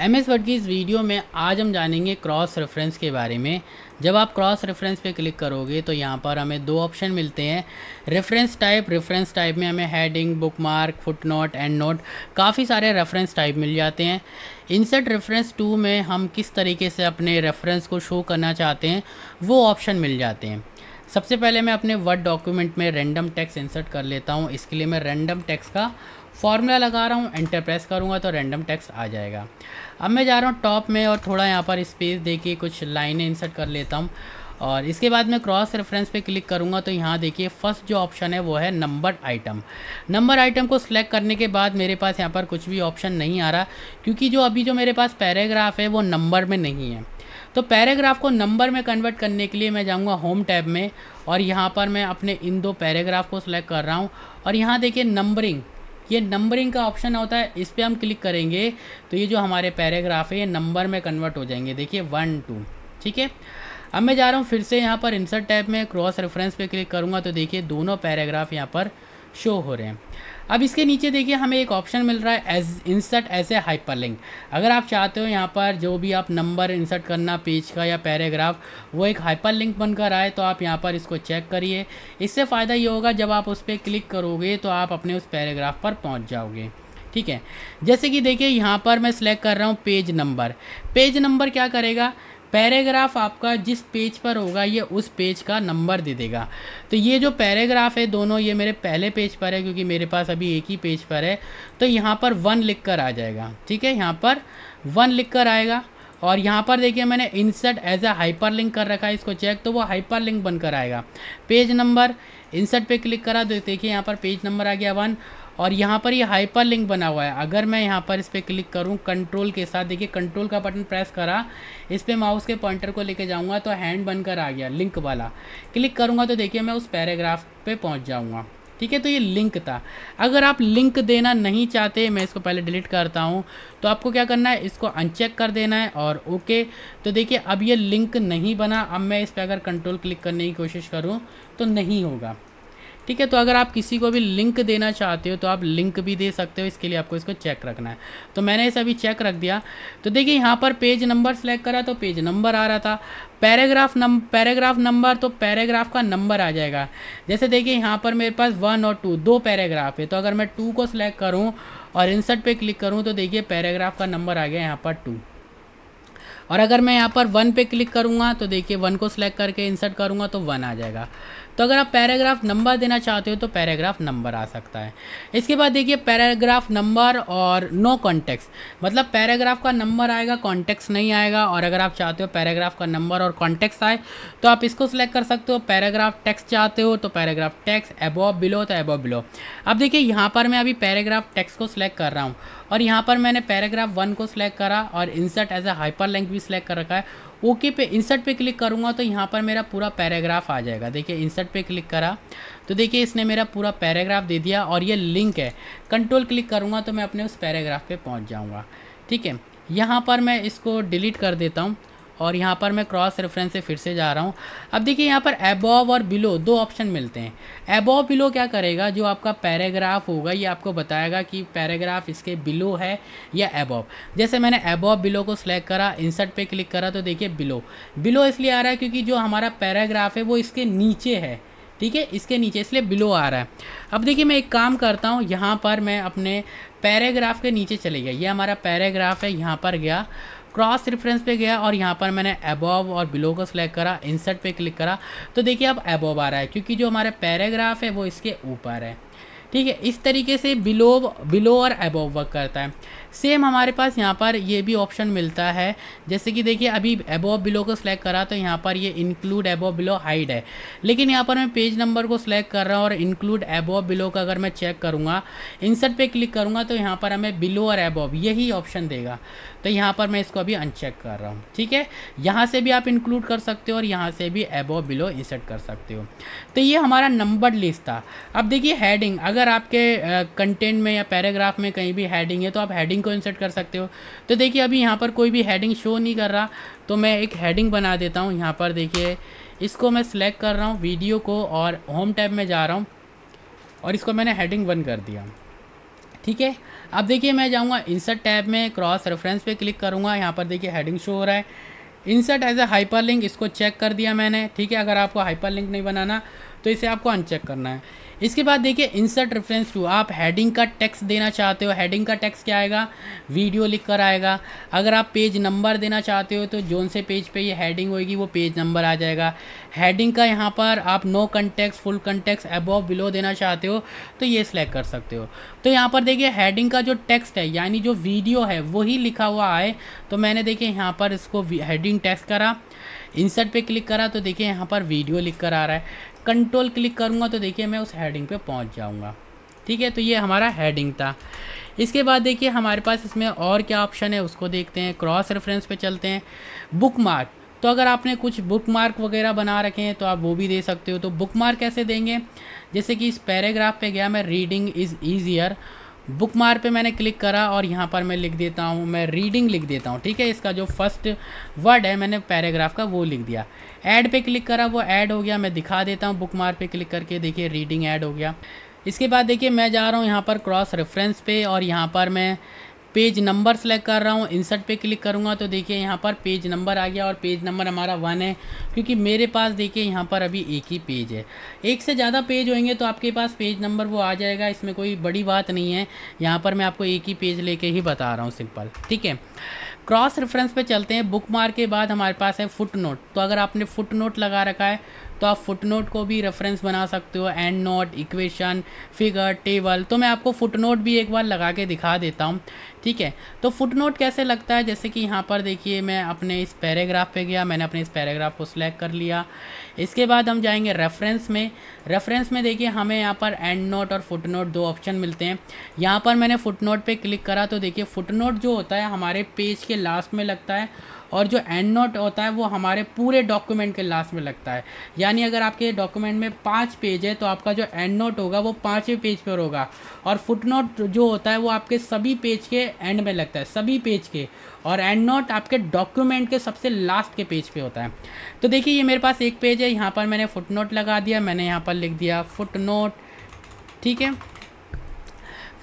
M S word की इस video में आज हम जानेंगे क्रॉस रेफरेंस के बारे में। जब आप क्रॉस रेफरेंस पे क्लिक करोगे तो यहाँ पर हमें दो ऑप्शन मिलते हैं। रेफरेंस टाइप रेफरेंस टाइप में हमें heading bookmark footnote endnote काफ़ी सारे रेफरेंस टाइप मिल जाते हैं। इंसर्ट रेफरेंस टू में हम किस तरीके से अपने रेफरेंस को शो करना चाहते हैं, वो ऑप्शन मिल जाते हैं। सबसे पहले मैं अपने वर्ड डॉक्यूमेंट में रैंडम टेक्स्ट इंसर्ट कर लेता हूँ। इसके लिए मैं रैंडम टेक्स्ट का फॉर्मूला लगा रहा हूँ। एंटर प्रेस करूँगा तो रैंडम टेक्स्ट आ जाएगा। अब मैं जा रहा हूँ टॉप में और थोड़ा यहाँ पर स्पेस दे के कुछ लाइनें इंसर्ट कर लेता हूँ। और इसके बाद मैं क्रॉस रेफरेंस पे क्लिक करूँगा तो यहाँ देखिए, फ़र्स्ट जो ऑप्शन है वो है नंबर आइटम। नंबर आइटम को सिलेक्ट करने के बाद मेरे पास यहाँ पर कुछ भी ऑप्शन नहीं आ रहा, क्योंकि जो अभी जो मेरे पास पैराग्राफ है वो नंबर में नहीं है। तो पैराग्राफ को नंबर में कन्वर्ट करने के लिए मैं जाऊँगा होम टैब में और यहाँ पर मैं अपने इन दो पैराग्राफ को सिलेक्ट कर रहा हूँ। और यहाँ देखिए नंबरिंग ये नंबरिंग का ऑप्शन होता है, इस पर हम क्लिक करेंगे तो ये जो हमारे पैराग्राफ है, ये नंबर में कन्वर्ट हो जाएँगे। देखिए वन टू ठीक है? अब मैं जा रहा हूँ फिर से यहाँ पर इंसर्ट टैब में क्रॉस रेफरेंस पे क्लिक करूँगा तो देखिए, दोनों पैराग्राफ यहाँ पर शो हो रहे हैं। अब इसके नीचे देखिए, हमें एक ऑप्शन मिल रहा है as insert as a hyperlink अगर आप चाहते हो यहाँ पर जो भी आप नंबर इंसर्ट करना पेज का या पैराग्राफ वो एक हाइपरलिंक बनकर आए तो आप यहाँ पर इसको चेक करिए। इससे फ़ायदा ये होगा, जब आप उस पर क्लिक करोगे तो आप अपने उस पैराग्राफ पर पहुँच जाओगे। ठीक है? जैसे कि देखिए, यहाँ पर मैं सिलेक्ट कर रहा हूँ पेज नंबर पेज नंबर क्या करेगा? पैराग्राफ आपका जिस पेज पर होगा, ये उस पेज का नंबर दे देगा। तो ये जो पैराग्राफ है दोनों, ये मेरे पहले पेज पर है, क्योंकि मेरे पास अभी एक ही पेज पर है। तो यहाँ पर वन लिख कर आ जाएगा, ठीक है? यहाँ पर वन लिख कर आएगा। और यहाँ पर देखिए, मैंने insert as a hyperlink कर रखा है, इसको चेक तो वो हाइपर लिंक बनकर आएगा। पेज नंबर इंसर्ट पे क्लिक करा तो देखिए यहाँ पर पेज नंबर आ गया वन। और यहाँ पर ये हाइपर लिंक बना हुआ है। अगर मैं यहाँ पर इस पर क्लिक करूँ कंट्रोल के साथ, देखिए कंट्रोल का बटन प्रेस करा, इस पर माउस के पॉइंटर को लेके जाऊँगा तो हैंड बनकर आ गया लिंक वाला। क्लिक करूँगा तो देखिए मैं उस पैराग्राफ पे पहुँच जाऊँगा। ठीक है तो ये लिंक था। अगर आप लिंक देना नहीं चाहते, मैं इसको पहले डिलीट करता हूँ तो आपको क्या करना है? इसको अनचेक कर देना है और ओके तो देखिए अब ये लिंक नहीं बना, अब मैं इस पर अगर कंट्रोल क्लिक करने की कोशिश करूँ तो नहीं होगा। ठीक है तो अगर आप किसी को भी लिंक देना चाहते हो तो आप लिंक भी दे सकते हो, इसके लिए आपको इसको चेक रखना है। तो मैंने इसे अभी चेक रख दिया। तो देखिए, यहाँ पर पेज नंबर सेलेक्ट करा तो पेज नंबर आ रहा था। पैराग्राफ नम पैराग्राफ नंबर तो पैराग्राफ का नंबर आ जाएगा। जैसे देखिए, यहाँ पर मेरे पास वन और टू दो पैराग्राफ है। तो अगर मैं टू को सिलेक्ट करूँ और इंसर्ट पे क्लिक करूँ तो देखिए पैराग्राफ का नंबर आ गया यहाँ पर टू और अगर मैं यहाँ पर वन पे क्लिक करूँगा तो देखिए वन को सिलेक्ट करके इंसर्ट करूँगा तो वन आ जाएगा। तो अगर आप पैराग्राफ नंबर देना चाहते हो तो पैराग्राफ नंबर आ सकता है। इसके बाद देखिए पैराग्राफ नंबर और नो कॉन्टेक्स मतलब पैराग्राफ का नंबर आएगा कॉन्टेक्स नहीं आएगा, और अगर आप चाहते हो पैराग्राफ का नंबर और कॉन्टेक्स आए तो आप इसको सिलेक्ट कर सकते हो। पैराग्राफ टेक्स्ट चाहते हो तो पैराग्राफ टेक्स्ट एबोव बिलो तो एबोव बिलो अब देखिए यहाँ पर मैं अभी पैराग्राफ टेक्स्ट को सिलेक्ट कर रहा हूँ। और यहाँ पर मैंने पैराग्राफ वन को सिलेक्ट करा और insert as a hyperlink भी सिलेक्ट कर रखा है। ओके पे इंसर्ट पे क्लिक करूँगा तो यहाँ पर मेरा पूरा पैराग्राफ आ जाएगा। देखिए इंसर्ट पे क्लिक करा। तो देखिए, इसने मेरा पूरा पैराग्राफ दे दिया और ये लिंक है। कंट्रोल क्लिक करूँगा तो मैं अपने उस पैराग्राफ पर पहुँच जाऊँगा। ठीक है, यहाँ पर मैं इसको डिलीट कर देता हूँ। और यहाँ पर मैं क्रॉस रेफरेंस से फिर से जा रहा हूँ। अब देखिए यहाँ पर एबोव और बिलो दो ऑप्शन मिलते हैं। एबोव बिलो क्या करेगा? जो आपका पैराग्राफ होगा, ये आपको बताएगा कि पैराग्राफ इसके बिलो है या एबोव जैसे मैंने एबोव बिलो को सिलेक्ट करा इंसर्ट पे क्लिक करा तो देखिए बिलो बिलो इसलिए आ रहा है क्योंकि जो हमारा पैराग्राफ है, वो इसके नीचे है। ठीक है? इसके नीचे, इसलिए बिलो आ रहा है। अब देखिए मैं एक काम करता हूँ, यहाँ पर मैं अपने पैराग्राफ के नीचे चले गया। ये हमारा पैराग्राफ है, यहाँ पर गया। क्रॉस रेफरेंस पे गया और यहाँ पर मैंने एबोव और बिलो को सिलेक्ट करा इंसर्ट पे क्लिक करा। तो देखिए अब एबोव आ रहा है, क्योंकि जो हमारे पैराग्राफ है वो इसके ऊपर है। ठीक है, इस तरीके से बिलो बिलो और एबोव वर्क करता है। सेम हमारे पास यहाँ पर ये भी ऑप्शन मिलता है। जैसे कि देखिए, अभी एबोव बिलो को सिलेक्ट करा तो यहाँ पर ये इंक्लूड एबोव बिलो हाइड है। लेकिन यहाँ पर मैं पेज नंबर को सिलेक्ट कर रहा हूँ और इंक्लूड एबोव बिलो का अगर मैं चेक करूँगा इंसर्ट पे क्लिक करूँगा तो यहाँ पर हमें बिलो और एबोव यही ऑप्शन देगा। तो यहाँ पर मैं इसको अभी अनचेक कर रहा हूँ, ठीक है? यहाँ से भी आप इंक्लूड कर सकते हो और यहाँ से भी एबो बिलो इंसर्ट कर सकते हो। तो ये हमारा नंबर लिस्ट था। अब देखिए हेडिंग अगर आपके कंटेंट में या पैराग्राफ में कहीं भी हेडिंग है तो आप हेडिंग को इंसर्ट कर सकते हो। तो देखिए अभी यहाँ पर कोई भी हेडिंग शो नहीं कर रहा तो मैं एक हेडिंग बना देता हूँ। यहाँ पर देखिए, इसको मैं सिलेक्ट कर रहा हूँ वीडियो को और होम टैब में जा रहा हूँ और इसको मैंने हेडिंग वन कर दिया। ठीक है? अब देखिए, मैं जाऊँगा इंसर्ट टैब में क्रॉस रेफरेंस पे क्लिक करूँगा। यहाँ पर देखिए हेडिंग शो हो रहा है। Insert as a hyperlink इसको चेक कर दिया मैंने। ठीक है, अगर आपको हाइपर लिंक नहीं बनाना तो इसे आपको अनचेक करना है। इसके बाद देखिए इंसर्ट रेफरेंस टू आप हेडिंग का टेक्स्ट देना चाहते हो हेडिंग का टेक्स्ट क्या आएगा? वीडियो लिख कर आएगा। अगर आप पेज नंबर देना चाहते हो तो जोन से पेज पे ये हेडिंग होगी वो पेज नंबर आ जाएगा। हेडिंग का यहाँ पर आप no context full context above below देना चाहते हो तो ये सिलेक्ट कर सकते हो। तो यहाँ पर देखिए हेडिंग का जो टेक्स्ट है, यानी जो वीडियो है, वही लिखा हुआ आए। तो मैंने देखिए, यहाँ पर इसको हेडिंग टेक्स्ट करा। इंसर्ट पे क्लिक करा तो देखिए, यहाँ पर वीडियो लिख कर आ रहा है। कंट्रोल क्लिक करूँगा तो देखिए मैं उस हेडिंग पे पहुँच जाऊँगा। ठीक है तो ये हमारा हेडिंग था। इसके बाद देखिए हमारे पास इसमें और क्या ऑप्शन है, उसको देखते हैं क्रॉस रेफरेंस पे चलते हैं। बुक मार्क तो अगर आपने कुछ बुक मार्क वगैरह बना रखे हैं तो आप वो भी दे सकते हो। तो बुक मार्क कैसे देंगे? जैसे कि इस पैराग्राफ पे गया, मैं रीडिंग इज़ ईजियर बुक मार पर मैंने क्लिक करा और यहाँ पर मैं लिख देता हूँ, मैं रीडिंग लिख देता हूँ, ठीक है? इसका जो फ़र्स्ट वर्ड है, मैंने पैराग्राफ का वो लिख दिया। ऐड पे क्लिक करा, वो ऐड हो गया, मैं दिखा देता हूँ बुक मार्क क्लिक करके, देखिए रीडिंग ऐड हो गया। इसके बाद देखिए, मैं जा रहा हूँ यहाँ पर क्रॉस रेफरेंस पे और यहाँ पर मैं पेज नंबर सेलेक्ट कर रहा हूँ इंसर्ट पे क्लिक करूँगा तो देखिए यहाँ पर पेज नंबर आ गया और पेज नंबर हमारा वन है, क्योंकि मेरे पास देखिए यहाँ पर अभी एक ही पेज है। एक से ज़्यादा पेज होंगे तो आपके पास पेज नंबर वो आ जाएगा, इसमें कोई बड़ी बात नहीं है। यहाँ पर मैं आपको एक ही पेज लेके ही बता रहा हूँ सिंपल ठीक है? क्रॉस रेफरेंस पे चलते हैं। बुक मार के बाद हमारे पास है फुट नोट तो अगर आपने फुट नोट लगा रखा है तो आप फुटनोट को भी रेफरेंस बना सकते हो endnote equation figure table तो मैं आपको फुटनोट भी एक बार लगा के दिखा देता हूँ, ठीक है? तो फुटनोट कैसे लगता है? जैसे कि यहाँ पर देखिए, मैं अपने इस पैराग्राफ पे गया, मैंने अपने इस पैराग्राफ को सिलेक्ट कर लिया। इसके बाद हम जाएँगे रेफरेंस में। रेफरेंस में देखिए, हमें यहाँ पर एंड नोट और फुट नोट दो ऑप्शन मिलते हैं। यहाँ पर मैंने फुट नोट पर क्लिक करा तो देखिए फुट नोट जो होता है, हमारे पेज के लास्ट में लगता है। और जो एंड नोट होता है, वो हमारे पूरे डॉक्यूमेंट के लास्ट में लगता है। यानी अगर आपके डॉक्यूमेंट में पाँच पेज है तो आपका जो एंड नोट होगा, वो पाँचवें पेज पर होगा। और फुट नोट जो होता है, वो आपके सभी पेज के एंड में लगता है, सभी पेज के। और एंड नोट आपके डॉक्यूमेंट के सबसे लास्ट के पेज पे होता है। तो देखिए, ये मेरे पास एक पेज है, यहाँ पर मैंने फुट नोट लगा दिया, मैंने यहाँ पर लिख दिया फुट नोट ठीक है?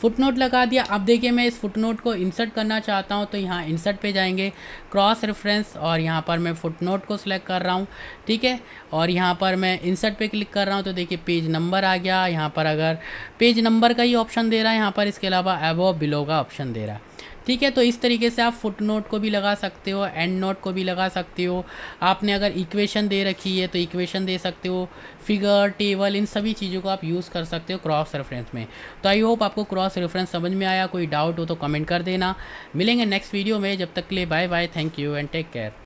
फुटनोट लगा दिया। अब देखिए, मैं इस फुटनोट को इंसर्ट करना चाहता हूँ तो यहाँ इंसर्ट पे जाएँगे। क्रॉस रेफरेंस और यहाँ पर मैं फुटनोट को सिलेक्ट कर रहा हूँ, ठीक है? और यहाँ पर मैं इंसर्ट पे क्लिक कर रहा हूँ तो देखिए पेज नंबर आ गया। यहाँ पर अगर पेज नंबर का ही ऑप्शन दे रहा है, यहाँ पर इसके अलावा एबो बिलो का ऑप्शन दे रहा है। ठीक है तो इस तरीके से आप फुट नोट को भी लगा सकते हो एंड नोट को भी लगा सकते हो। आपने अगर इक्वेशन दे रखी है तो इक्वेशन दे सकते हो। फिगर टेबल इन सभी चीज़ों को आप यूज़ कर सकते हो क्रॉस रेफरेंस में। तो आई होप आपको क्रॉस रेफरेंस समझ में आया, कोई डाउट हो तो कमेंट कर देना। मिलेंगे नेक्स्ट वीडियो में, जब तक के लिए bye bye thank you and take care